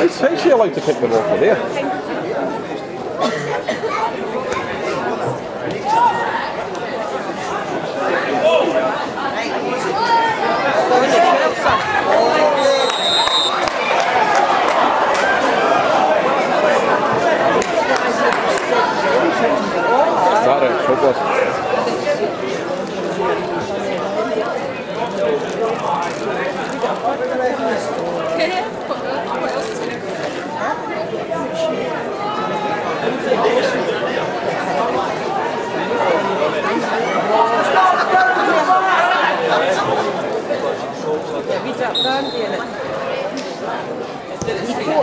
It's actually allowed to pick them off for there. Hopeless. Voilà, bam, et elle. Il faut...